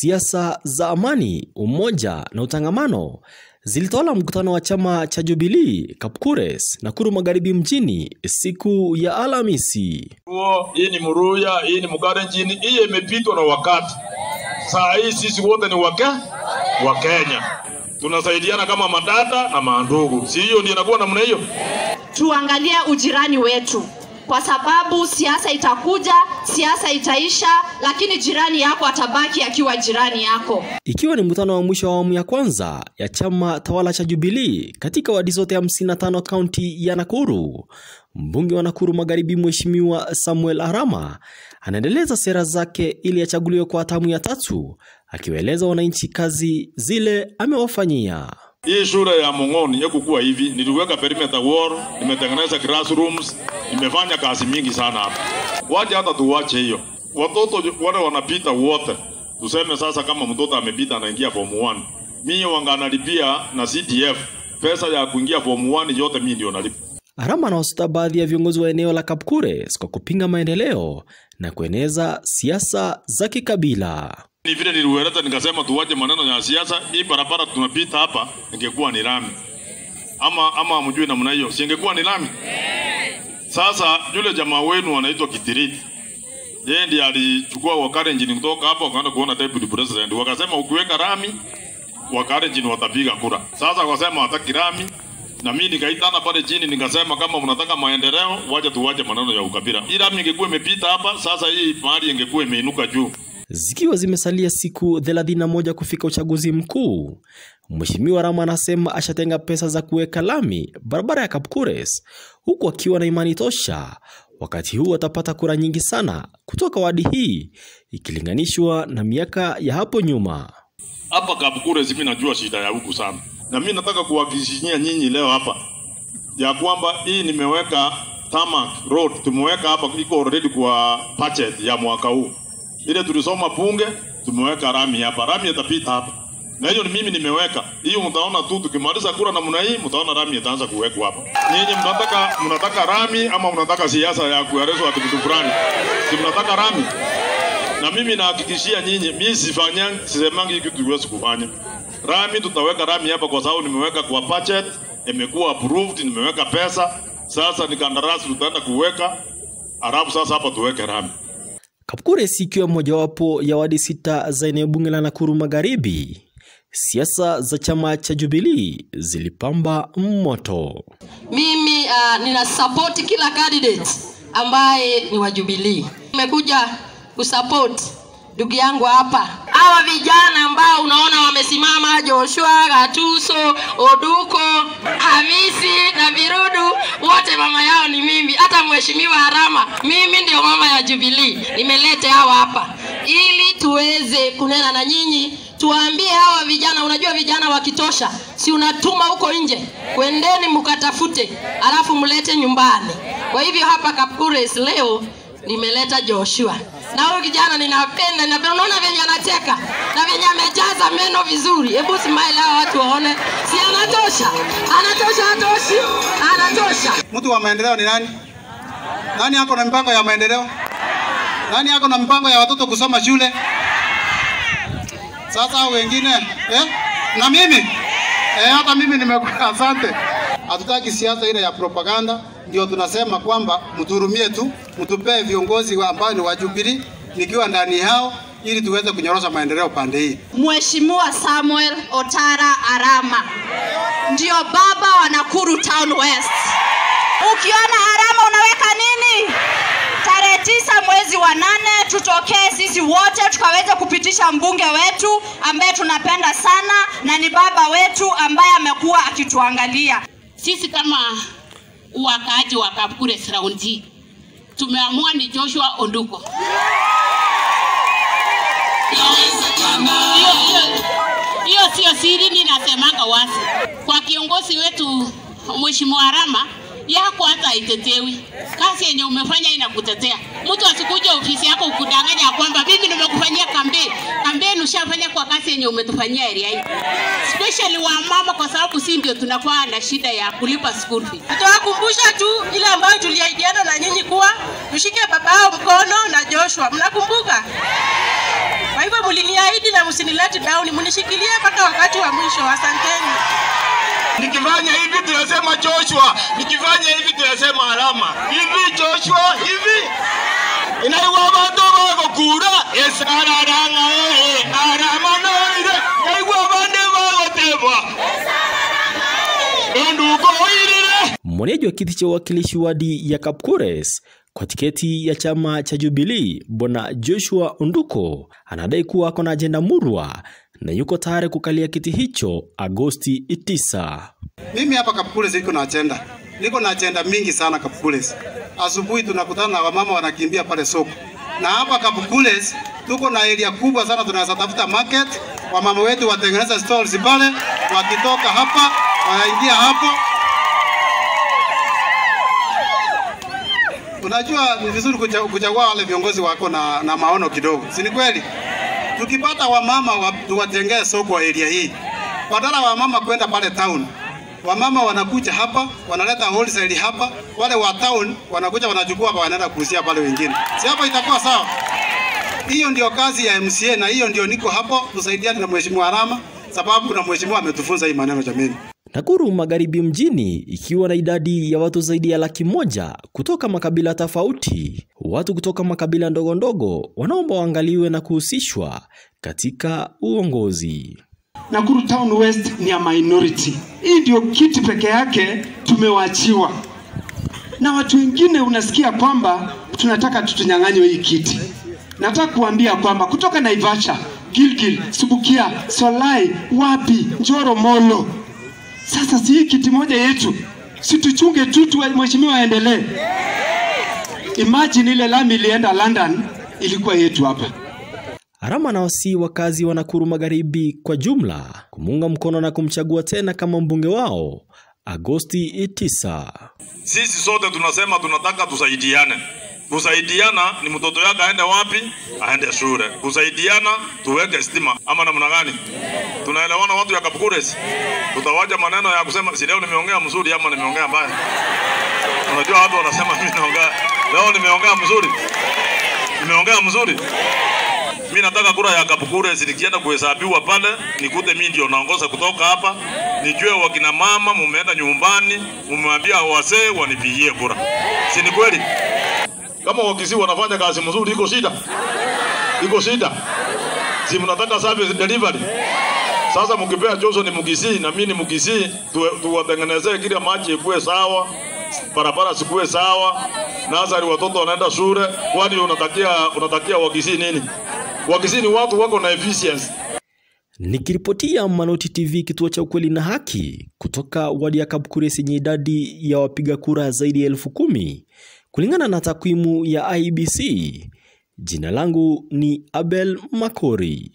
Siasa za amani, umoja na utangamano zilitawala mkutano wa chama cha Jubilee Kapkures Nakuru Magharibi mjini siku ya Alhamisi. Hii ni Muruya, hii ni mjini hii imepitwa na wakati. Saa hii sisi wote ni wake wa Kenya, tunasaidiana kama madada na mandugu, si hiyo ndio inakuwa namna hiyo? Tuangalie ujirani wetu, kwa sababu siasa itakuja, siasa itaisha, lakini jirani yako atabaki akiwa jirani yako. Ikiwa ni mkutano wa mwisho wa awamu ya kwanza ya chama tawala cha Jubilee katika wadi zote 55 kaunti ya Nakuru, mbunge wa Nakuru Magharibi Mheshimiwa Samuel Arama anaendeleza sera zake ili achaguliwe kwa tamu ya tatu, akiwaeleza wananchi kazi zile amewafanyia. Hii shule ya Mong'oni yekukuwa hivi, niliweka perimeter wall, nimetengeneza classrooms, nimefanya kazi mingi sana hapa. Waje hata tuwache hiyo, watoto wale wanapita wote, tuseme sasa kama mtoto amepita anaingia form 1 mimi wanga nalipia na CDF pesa ya kuingia form 1 yote mimi ndio nalipa. Arama anawasuta baadhi ya viongozi wa eneo la Kapkures kwa kupinga maendeleo na kueneza siasa za kikabila. Ni vile niliueleza nikasema tuwache maneno ya siasa. Hii barabara tunapita hapa ingekuwa ni lami, ama ama mjui namna hiyo, si ingekuwa ni lami? Sasa yule jamaa wenu anaitwa Kitiriti, yeye ndiye alichukua Wakare njini kutoka hapo wakaenda kuona deputy president, wakasema ukiweka lami Wakalenjin watapiga kura. Sasa wakasema hataki rami, na mimi nikaitana pale chini nikasema kama mnataka maendeleo, wacha tuwache maneno ya ukabila. Hii lami ingekuwa imepita hapa, sasa hii mahali ingekuwa imeinuka juu. Zikiwa zimesalia siku 31 kufika uchaguzi mkuu, Mheshimiwa Rama anasema ashatenga pesa za kuweka lami barabara ya Kapkures, huku akiwa na imani tosha wakati huu atapata kura nyingi sana kutoka wadi hii ikilinganishwa na miaka ya hapo nyuma. hapa Kapkures mimi najua shida ya huku sana, na mimi nataka kuwakishinia nyinyi leo hapa ya kwamba hii nimeweka tarmac road, tumeweka hapa, iko already kwa budget ya mwaka huu. Ile tulisoma bunge, tumeweka rami hapa, rami itapita hapa, na hiyo ni mimi nimeweka hiyo. Mtaona tu tukimaliza kura namna hii, mtaona rami itaanza kuwekwa hapa. Nyinyi mnataka mnataka rami ama mnataka siasa ya kuelezwa kitu fulani? Si mnataka rami? na mimi nahakikishia nyinyi, mimi sifanya sisemangi kitu tuwezi kufanya. Rami tutaweka rami hapa kwa sababu nimeweka kwa budget, imekuwa approved, nimeweka pesa. Sasa ni kandarasi tutaenda kuweka, alafu sasa hapa tuweke rami. Kapkures ikiwa mojawapo ya wadi sita za eneo bunge la Nakuru Magharibi, siasa za chama cha Jubilee zilipamba moto. Mimi uh, nina support kila candidate ambaye ni wa Jubilee. Nimekuja kusupport ndugu yangu hapa, hawa vijana ambao unaona wamesimama, Joshua, Gatuso, Oduko, Hamisi na Virudu, wote mama yao ni mimi. Hata mheshimiwa Harama, mimi ndio mama ya Jubilee. Nimelete hawa hapa ili tuweze kunena na nyinyi, tuwaambie hawa vijana. Unajua vijana wakitosha, si unatuma huko nje, kwendeni mkatafute, alafu mlete nyumbani. Kwa hivyo hapa Kapkures leo nimeleta Joshua na huyu kijana ninapenda, ninapenda. Unaona venye anacheka na venye amejaza meno vizuri. Hebu smile hao watu waone, si anatosha? Anatosha? Atoshi? Anatosha. Mtu wa maendeleo ni nani? Nani ako na mipango ya maendeleo? Nani ako na mipango ya watoto kusoma shule? Sasa wengine eh? Na mimi eh, hata mimi nimekuwa. Asante. Hatutaki siasa ile ya propaganda, ndio tunasema kwamba mtuhurumie tu, mtupee viongozi ambao ni wa nikiwa ndani yao, ili tuweze kunyorosha maendeleo pande hii. Mheshimiwa Samuel Otara Arama ndio baba wa Nakuru Town West. Ukiona Arama unaweka nini? Tarehe tisa mwezi wa nane tutokee sisi wote tukaweze kupitisha mbunge wetu ambaye tunapenda sana na ni baba wetu ambaye amekuwa akituangalia. Sisi kama wakaaji wa Kapkures round hii tumeamua ni Joshua Onduko. Hiyo sio siri, ninasemanga wazi kwa kiongozi wetu Mheshimiwa Rama yako hata haitetewi. Kazi yenye umefanya inakutetea. Mtu asikuja ofisi yako ukudanganya ya kwamba mimi nimekufanyia kampeni. Kampeni ushafanya kwa kazi yenye umetufanyia area hii, especially wa mama, kwa sababu si ndio tunakuwa na shida ya kulipa school fee. Tutawakumbusha tu ile ambayo tuliahidiana na nyinyi kuwa mshike babao mkono na Joshua. Mnakumbuka? Kwa hivyo mliniahidi na msinilete down, mnishikilie mpaka wakati wa mwisho. Asanteni. Nikifanya hivi tunasema Joshua, nikifanya hivi tunasema alama. Hivi Joshua, hivi. Inaiwa bantu bagokura esararanga eh alama noire naiwa bande bagotebwa enduko oirire. Mwenyeji wa kiti cha uwakilishi wadi ya Kapkures kwa tiketi ya chama cha Jubilee Bwana Joshua Unduko anadai kuwa ako na ajenda murwa na yuko tayari kukalia kiti hicho Agosti 9. Mimi hapa Kapkules niko na ajenda, niko na ajenda mingi sana Kapkules. Asubuhi tunakutana na wamama wanakimbia pale soko, na hapa Kapkules tuko na area kubwa sana, tunaweza tafuta market, wamama wetu watengeneza stalls pale, wakitoka hapa wanaingia hapo. Unajua ni vizuri kuchagua wale viongozi wako na, na maono kidogo, si ni kweli? Tukipata wamama wa, tuwatengee soko area hii, badala wamama kwenda pale town, wamama wanakuja hapa wanaleta wholesale hapa, wale wa town wanakuja wanachukua hapa wanaenda kuuzia pale wengine, si hapo itakuwa sawa? Hiyo ndio kazi ya MCA na hiyo ndio niko hapo, tusaidiane na mheshimiwa Rama sababu na mheshimiwa ametufunza hii maneno jameni. Nakuru Magharibi mjini ikiwa na idadi ya watu zaidi ya laki moja kutoka makabila tofauti. Watu kutoka makabila ndogo ndogo wanaomba waangaliwe na kuhusishwa katika uongozi. Nakuru Town West ni ya minority. Hii ndio kiti peke yake tumewachiwa, na watu wengine unasikia kwamba tunataka tutunyang'anywe hii kiti. Nataka kuambia kwamba kutoka Naivasha, Gilgil, Subukia, Solai, wapi, Njoro, Molo, sasa si hii kiti moja yetu, situchunge tu mheshimiwa aendelee. Imagine ile lami ilienda London, ilikuwa yetu hapa. Arama na wasii wakazi wa Nakuru Magharibi kwa jumla kumuunga mkono na kumchagua tena kama mbunge wao Agosti 9. Sisi sote tunasema tunataka tusaidiane. Kusaidiana ni mtoto yake aende wapi? Aende shule. Kusaidiana tuweke stima ama namna gani? Tunaelewana watu ya Kapukures? Tutawaja maneno ya kusema si leo nimeongea mzuri ama nimeongea mbaya. Unajua watu wanasema mimi naongea leo nimeongea mzuri. Nimeongea mzuri. Mimi nataka kura ya Kapukure nikienda kuhesabiwa pale nikute mimi ndio naongoza kutoka hapa, nijue wakina mama mumeenda nyumbani, mumewambia wazee wanipigie kura, si ni kweli? Kama wakisi wanafanya kazi mzuri, iko shida, iko shida, si mnataka service delivery? Sasa mkipea Johnson ni Mkisii na mimi ni Mkisii, tuwatengenezee kile maji ikuwe sawa, barabara sikuwe sawa, nazari watoto wanaenda shule. Kwani unatakia unatakia Wakisii nini? Wakisii watu wako na efficiency. Nikiripotia Manoti TV kituo cha ukweli na haki kutoka wadi ya Kapkures yenye idadi ya wapiga kura zaidi ya elfu kumi kulingana na takwimu ya IBC. Jina langu ni Abel Makori.